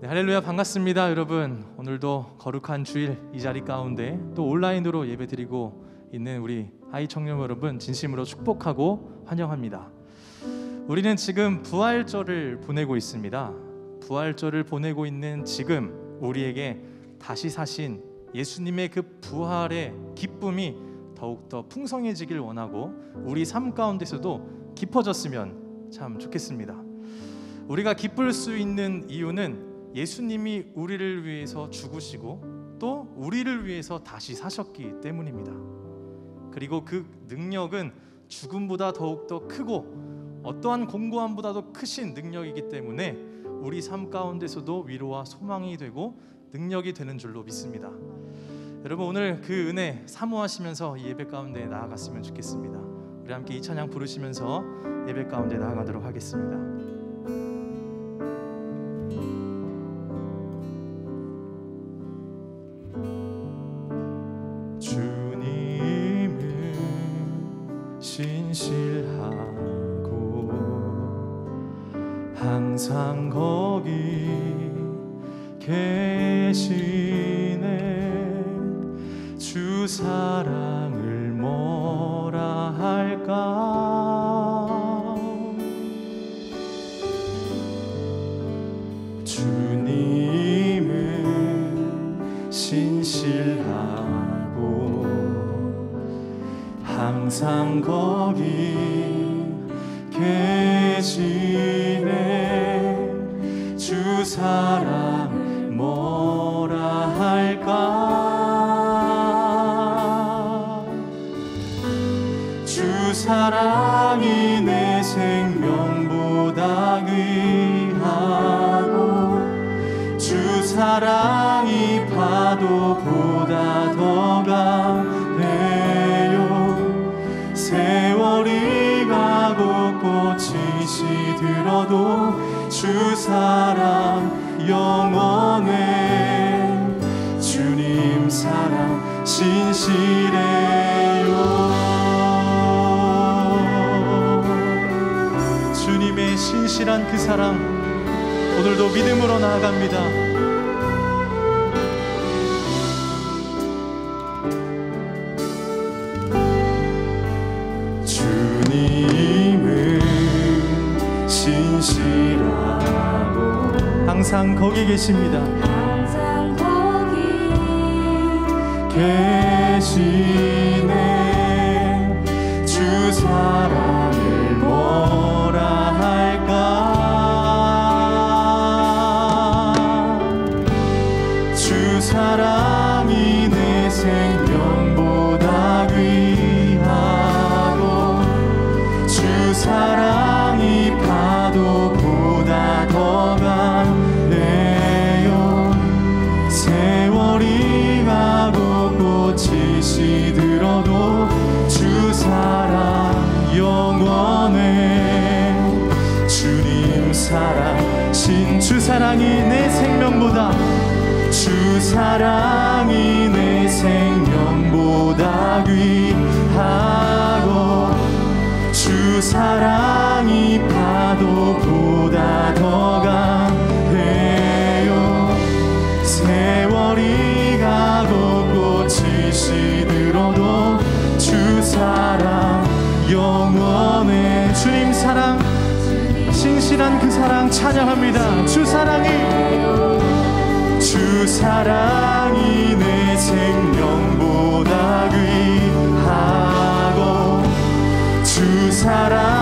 네, 할렐루야 반갑습니다 여러분. 오늘도 거룩한 주일 이 자리 가운데 또 온라인으로 예배 드리고 있는 우리 아이 청년 여러분 진심으로 축복하고 환영합니다. 우리는 지금 부활절을 보내고 있습니다. 부활절을 보내고 있는 지금 우리에게 다시 사신 예수님의 그 부활의 기쁨이 더욱더 풍성해지길 원하고 우리 삶 가운데서도 깊어졌으면 참 좋겠습니다. 우리가 기쁠 수 있는 이유는 예수님이 우리를 위해서 죽으시고 또 우리를 위해서 다시 사셨기 때문입니다. 그리고 그 능력은 죽음보다 더욱더 크고 어떠한 공고함보다도 크신 능력이기 때문에 우리 삶 가운데서도 위로와 소망이 되고 능력이 되는 줄로 믿습니다. 여러분 오늘 그 은혜 사모하시면서 이 예배 가운데 나아갔으면 좋겠습니다. 우리 함께 이 찬양 부르시면서 예배 가운데 나아가도록 하겠습니다. 사랑이 내 생명보다 귀하고 주 사랑이 파도보다 더 강해요. 세월이 가고 꽃이 시들어도 주 사랑 영원해. 주님 사랑 신실해 신실한 그 사랑 오늘도 믿음으로 나아갑니다 항상 거기 계십니다. 항상 거기 계시네 사랑 찬양합니다. 주 사랑이 주 사랑이 내 생명보다 귀하고 주 사랑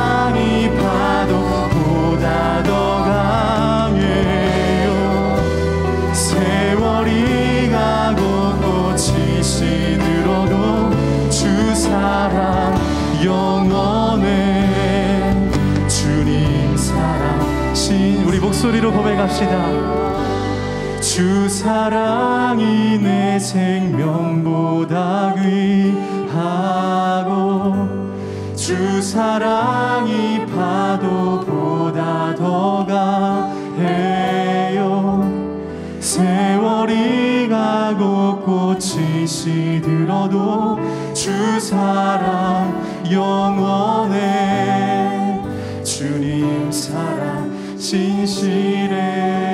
소리로 고백합시다. 주 사랑이 내 생명보다 귀하고 주 사랑이 파도보다 더 가해요. 세월이 가고 꽃이 시들어도 주 사랑 영원해. 주님 사랑 진실해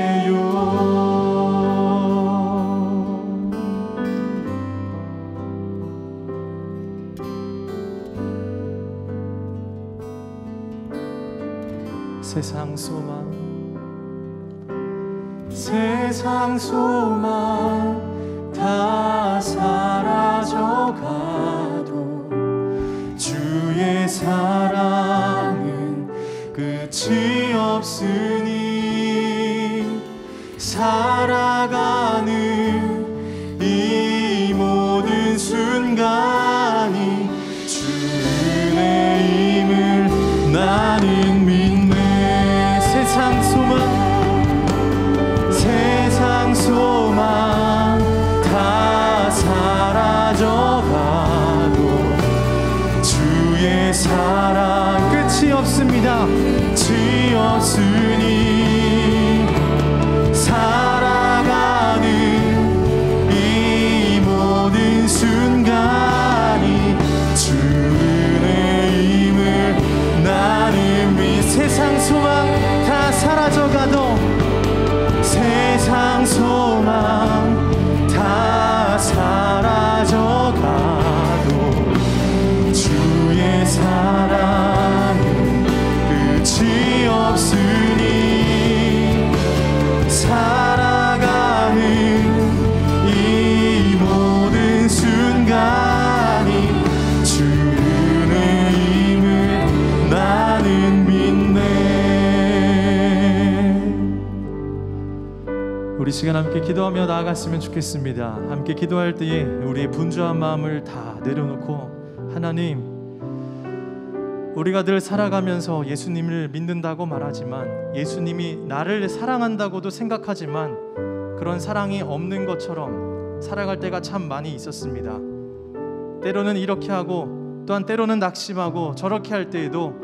끝 우리 시간 함께 기도하며 나아갔으면 좋겠습니다. 함께 기도할 때에 우리의 분주한 마음을 다 내려놓고 하나님 우리가 늘 살아가면서 예수님을 믿는다고 말하지만 예수님이 나를 사랑한다고도 생각하지만 그런 사랑이 없는 것처럼 살아갈 때가 참 많이 있었습니다. 때로는 이렇게 하고 또한 때로는 낙심하고 저렇게 할 때에도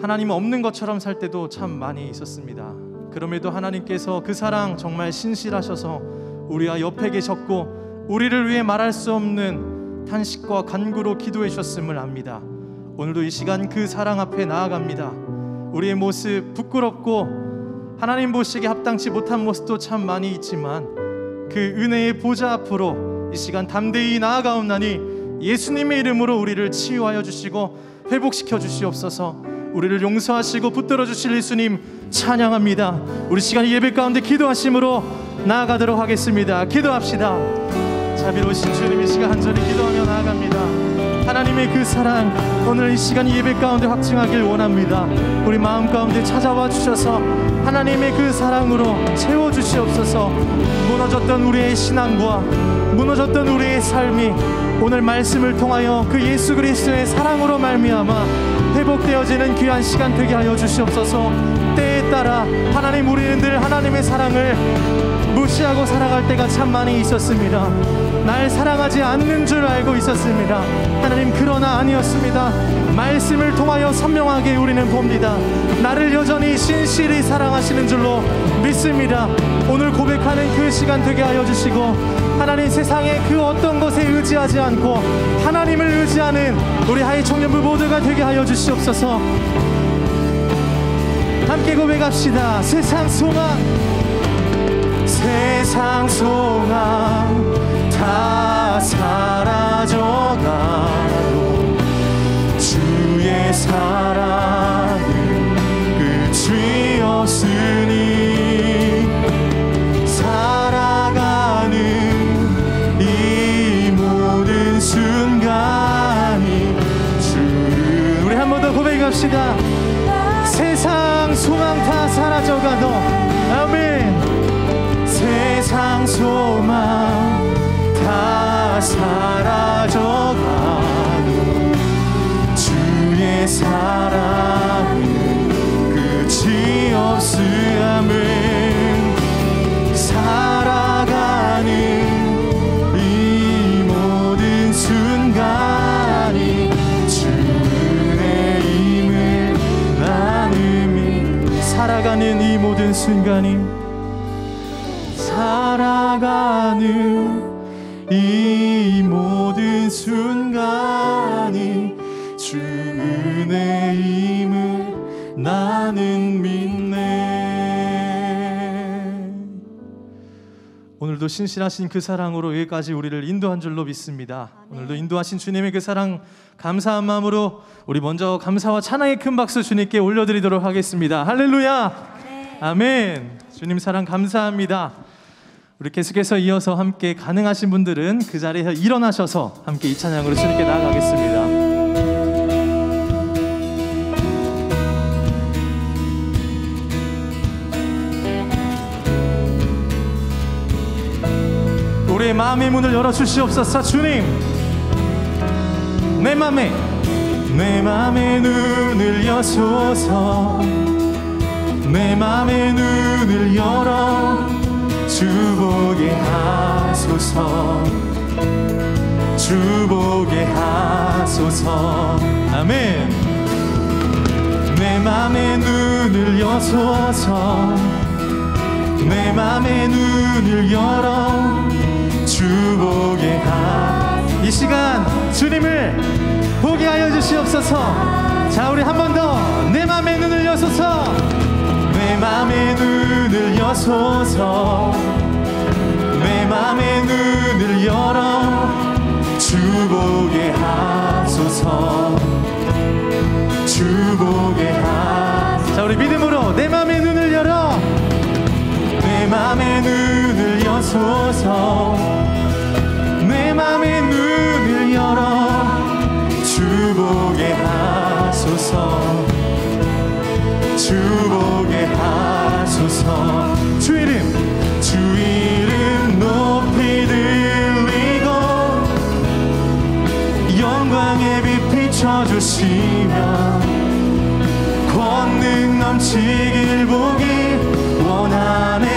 하나님 없는 것처럼 살 때도 참 많이 있었습니다. 그럼에도 하나님께서 그 사랑 정말 신실하셔서 우리와 옆에 계셨고 우리를 위해 말할 수 없는 탄식과 간구로 기도해 주셨음을 압니다. 오늘도 이 시간 그 사랑 앞에 나아갑니다. 우리의 모습 부끄럽고 하나님 보시기에 합당치 못한 모습도 참 많이 있지만 그 은혜의 보좌 앞으로 이 시간 담대히 나아가옵나니 예수님의 이름으로 우리를 치유하여 주시고 회복시켜 주시옵소서. 우리를 용서하시고 붙들어 주실 예수님 찬양합니다. 우리 시간 예배 가운데 기도하심으로 나아가도록 하겠습니다. 기도합시다. 자비로우신 주님 이 시간 한절히 기도하며 나아갑니다. 하나님의 그 사랑 오늘 이 시간 예배 가운데 확증하길 원합니다. 우리 마음 가운데 찾아와 주셔서 하나님의 그 사랑으로 채워 주시옵소서. 무너졌던 우리의 신앙과 무너졌던 우리의 삶이 오늘 말씀을 통하여 그 예수 그리스도의 사랑으로 말미암아 회복되어지는 귀한 시간 되게 하여 주시옵소서. 때에 따라 하나님 우리는 늘 하나님의 사랑을 무시하고 살아갈 때가 참 많이 있었습니다. 날 사랑하지 않는 줄 알고 있었습니다. 하나님 그러나 아니었습니다. 말씀을 통하여 선명하게 우리는 봅니다. 나를 여전히 신실히 사랑하시는 줄로 믿습니다. 오늘 고백하는 그 시간 되게 하여 주시고 하나님 세상의 그 어떤 것에 의지하지 않고 하나님을 의지하는 우리 하이 청년부 모두가 되게 하여 주시옵소서. 함께 고백합시다. 세상 소망 세상 소망 다 사라져가도 주의 사랑은 끝이 없으니 시다 세상 소망 다 사라져가도 아멘. 세상 소망 다 사라져가도 주의 사랑은 끝이 없으함은 순간이 살아가는 이 모든 순간이 주 은혜임을 나는 믿네 오늘도 신실하신 그 사랑으로 여기까지 우리를 인도한 줄로 믿습니다. 오늘도 인도하신 주님의 그 사랑 감사한 마음으로 우리 먼저 감사와 찬양의 큰 박수 주님께 올려드리도록 하겠습니다. 할렐루야. 아멘. 주님 사랑 감사합니다. 우리 계속해서 이어서 함께 가능하신 분들은 그 자리에서 일어나셔서 함께 이 찬양으로 주님께 나아가겠습니다. 우리의 마음의 문을 열어 주시옵소서 주님 내 맘에 내 맘의 눈을 여소서 내 맘의 눈을 열어 주보게 하소서. 주보게 하소서. 아멘. 내 맘의 눈을 여소서. 내 맘의 눈을 열어 주보게 하이 시간 주님을 보게 하여 주시옵소서. 자 우리 한 번 더. 내 맘의 눈을 여소서. 내 맘의 눈을 여소서. 내 맘의 눈을 열어 주 보게 하소서. 주 보게 하자 우리 믿음으로 내 맘의 눈을 열어. 내 맘의 눈을 여소서. 내 맘의 눈을 열어 주 보게 하소서. 주 보게 주 이름 주 이름 높이 들리고 영광의 빛 비춰주시며 권능 넘치길 보기 원하네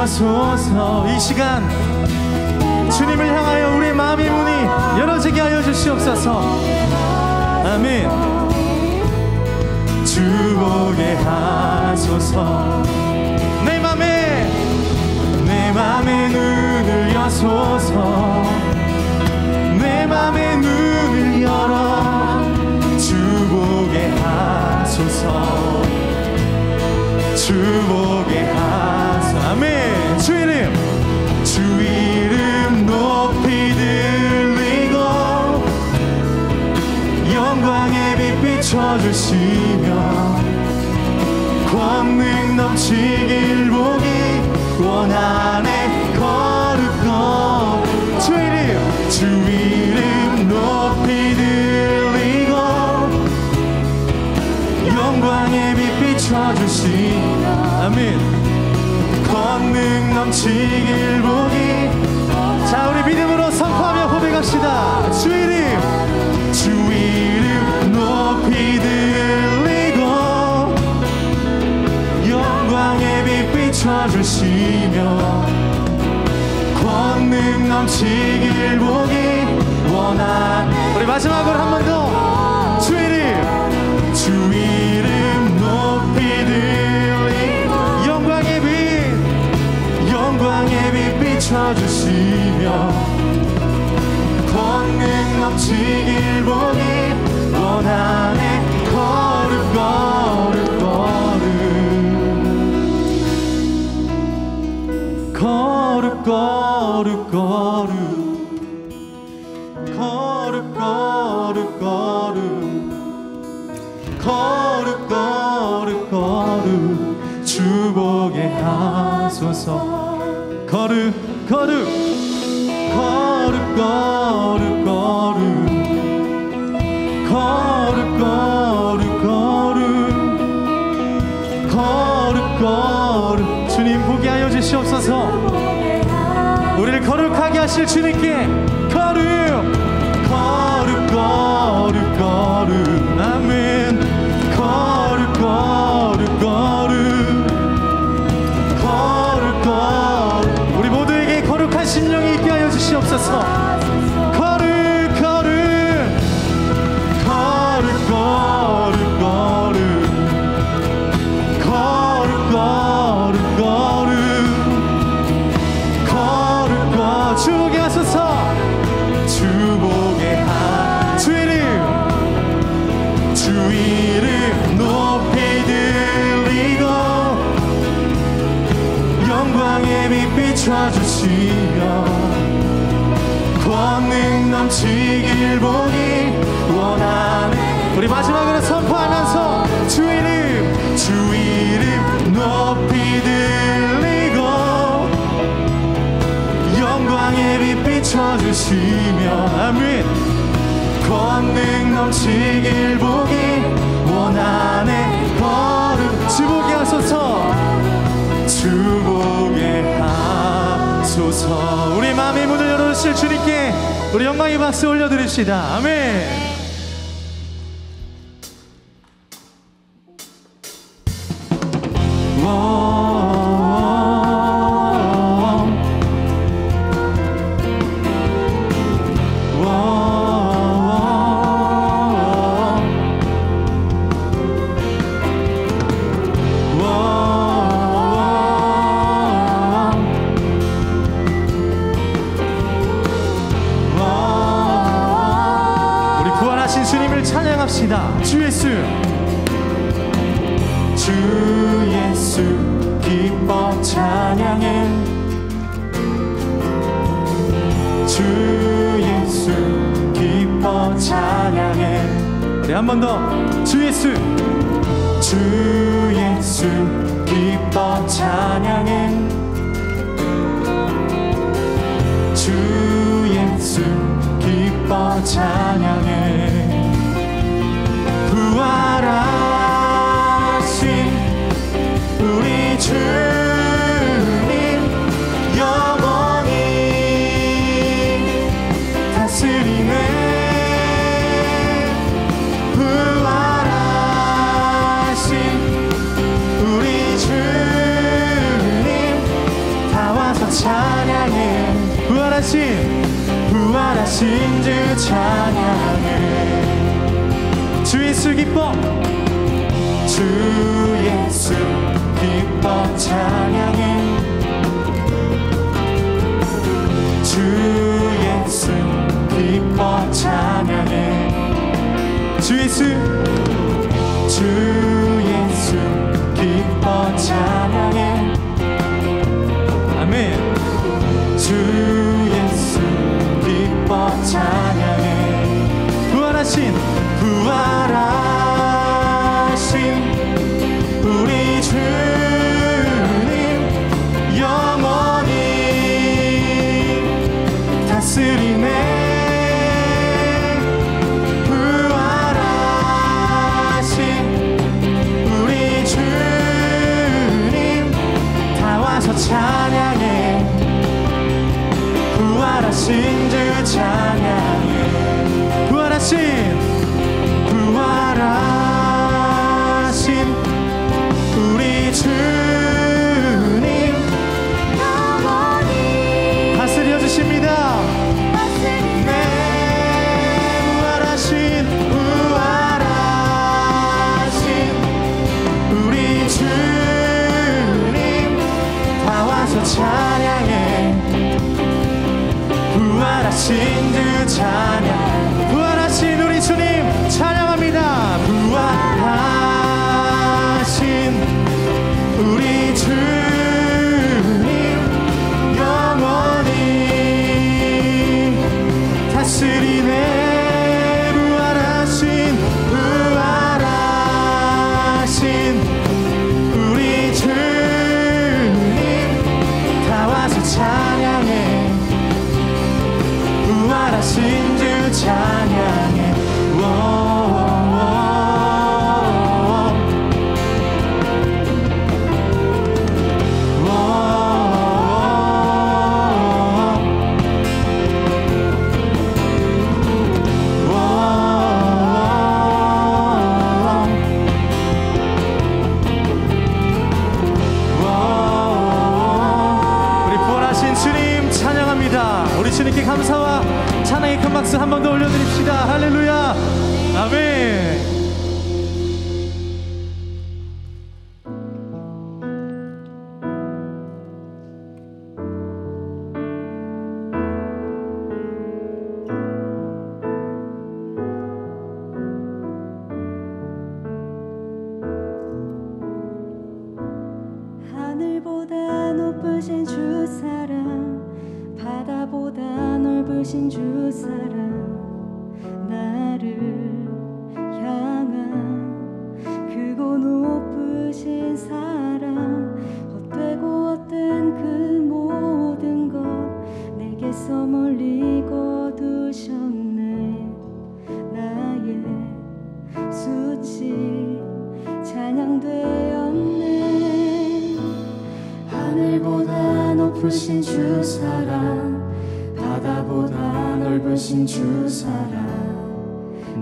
여소서. 이 시간 주님을 향하여 우리의 마음의 문이 열어지게 하여 주시옵소서. 아멘. 주보게 하소서. 내 맘에 내 맘의 눈을 여소서. 내 맘의 눈을 열어. 주보게 하소서. 주보게 하소 비춰주시며 권능 넘치길 보기 원하네 거룩고 주 이름 주 이름 높이 들리고 영광의 빛 비춰주시 아멘. 권능 넘치길 보기 자 우리 믿음으로 선포하며 고백합시다. 주 이름 빛 비춰주시며 권능 넘치길 보기 원한 우리 마지막으로 한 번 더. 주 이름 주 이름 높이 들리고 영광의 빛. 영광의 빛 비춰주시며 권능 넘치길 보기 원하네 거룩 거룩 거룩 거룩 거룩 거룩 거룩 거룩 주 보게 하소서 거룩 거룩 거룩 거룩 주실 주님께 주 시며 권능 넘치길 보니 원하네 우리 마지막으로 선포하면서 주 이름 주 이름 높이 들리고 영광의 빛 비춰주시면 아멘. 권능 넘치길 보기 원하네 걸음 주보게 하소서 주보 하소서. 우리 마음의 문을 열어주실 주님께 우리 영광의 박수 올려드립시다. 아멘.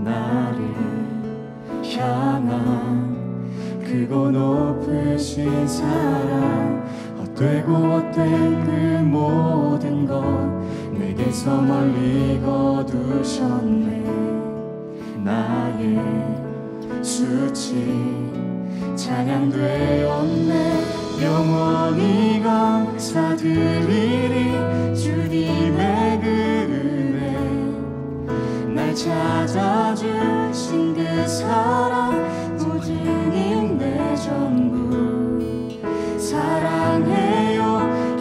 나를 향한 크고 높으신 사랑. 헛되고 헛된 그 모든 것 내게서 멀리 거두셨네. 나의 수치 찬양되었네. 영원히 감사드리리 찾아주신 그 사랑 오 주님 내 전부 사랑해요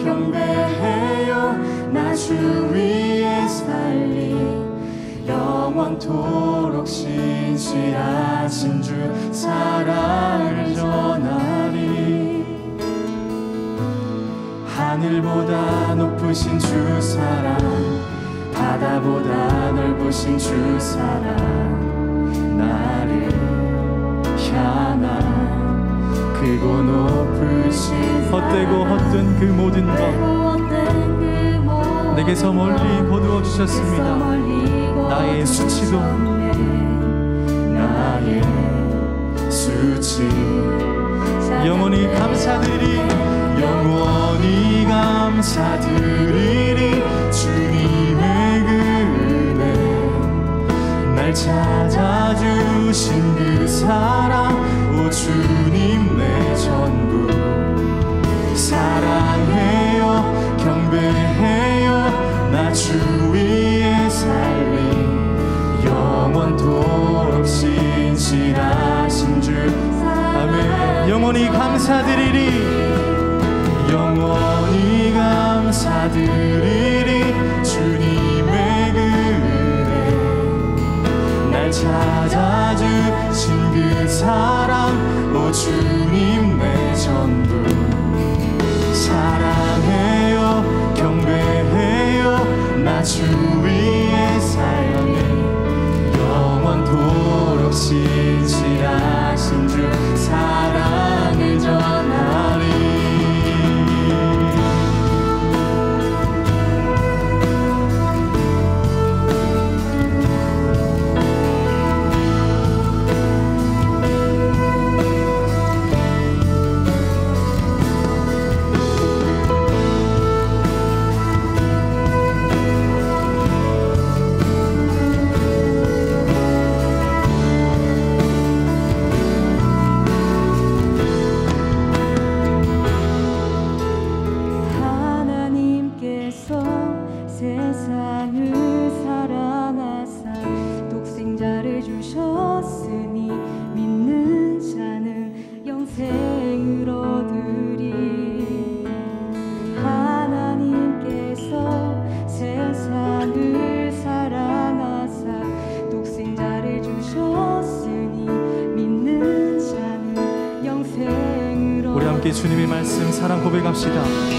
경배해요 나 주 위에 살리. 영원토록 신실하신 주 사랑을 전하리. 하늘보다 높으신 주 사랑 바다보다 넓으신 주 사랑 나를 향한 크고 높으신 헛되고 헛된 그 모든 것. 내게서 멀리 거두어 주셨습니다. 나의 수치도 나의 수치. 영원히 감사드리 영원히 감사드리리. 주님 날 찾아주신 그 사랑 오 주님 내 전부. 사랑해요 경배해요 나 주 위에 살리 영원토록 신실하신 주. 아멘. 영원히 감사드리리. 영원히 감사드리리 사랑